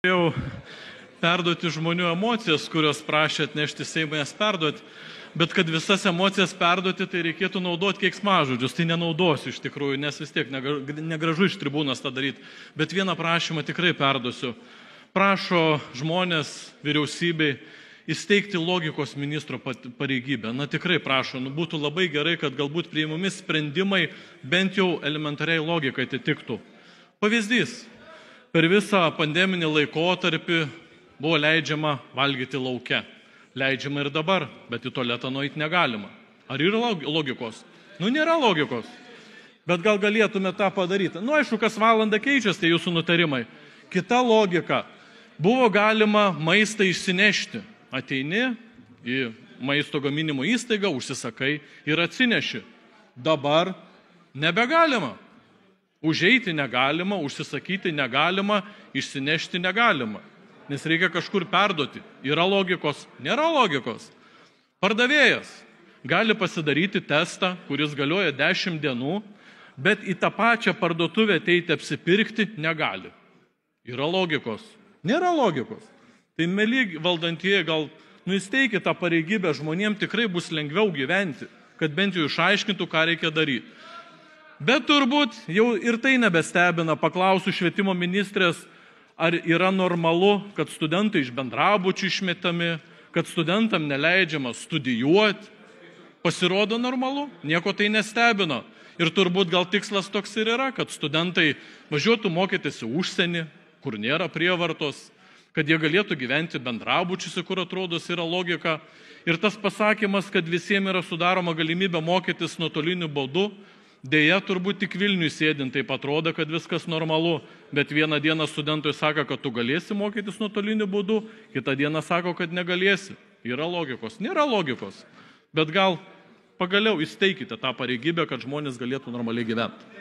Norėjau perduoti žmonių emocijas, kurios prašė atnešti Seimą jas perduoti, bet kad visas emocijas perduoti, tai reikėtų naudoti keiksmažodžius. Tai nenaudosiu iš tikrųjų, nes vis tiek negražu iš tribūnos tą daryti. Bet vieną prašymą tikrai perduosiu. Prašo žmonės vyriausybei įsteigti logikos ministro pareigybę. Na tikrai prašo, nu, būtų labai gerai, kad galbūt priimami sprendimai bent jau elementariai logikai atitiktų. Pavyzdys per visą pandeminį laikotarpį buvo leidžiama valgyti laukia. Leidžiama ir dabar, bet į tualetą nueiti negalima. Ar yra logikos? Nu, nėra logikos. Bet gal galėtume tą padaryti. Nu, aišku, kas valandą keičiasi, tai jūsų nutarimai. Kita logika. Buvo galima maistą išsinešti. Ateini į maisto gaminimo įstaigą, užsisakai ir atsineši. Dabar nebegalima. Užeiti negalima, užsisakyti negalima, išsinešti negalima, nes reikia kažkur perduoti. Yra logikos, nėra logikos. Pardavėjas gali pasidaryti testą, kuris galioja 10 dienų, bet į tą pačią parduotuvę ateiti apsipirkti negali. Yra logikos, nėra logikos. Tai mėly valdantieji gal nuisteikit tą pareigybę, žmonėms tikrai bus lengviau gyventi, kad bent jau išaiškintų, ką reikia daryti. Bet turbūt jau ir tai nebestebina, paklausiu švietimo ministrės, ar yra normalu, kad studentai iš bendrabučių išmetami, kad studentam neleidžiama studijuoti. Pasirodo normalu, nieko tai nestebino. Ir turbūt gal tikslas toks ir yra, kad studentai važiuotų mokytis į užsienį, kur nėra prievartos, kad jie galėtų gyventi bendrabučiuose, kur atrodo yra logika. Ir tas pasakymas, kad visiems yra sudaroma galimybė mokytis nuotoliniu būdu, Deja, turbūt tik Vilniui sėdint taip atrodo, kad viskas normalu, bet vieną dieną studentui sako, kad tu galėsi mokytis nuotoliniu būdu, kitą dieną sako, kad negalėsi. Yra logikos, nėra logikos. Bet gal pagaliau įsteikite tą pareigybę, kad žmonės galėtų normaliai gyventi.